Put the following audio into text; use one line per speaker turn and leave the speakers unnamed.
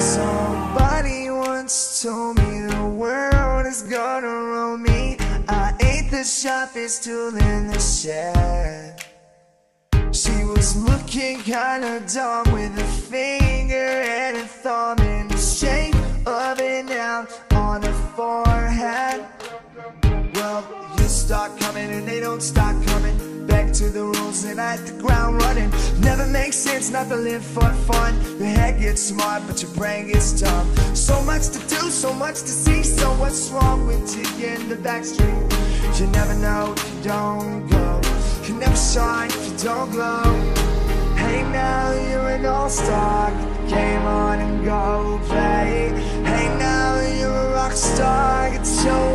Somebody once told me the world is gonna roll me. I ain't the sharpest tool in the shed. She was looking kinda dumb with a finger and a thumb in the shape of an L on her forehead. Well, you start coming and they don't stop coming to the rules and I hit the ground running. Never makes sense not to live for fun. Your head gets smart but your brain gets dumb. So much to do, so much to see. So what's wrong with you in the back street? You never know if you don't go. You never shine if you don't glow. Hey now you're an all-star. Get the game on and go play. Hey now you're a rock star. Get show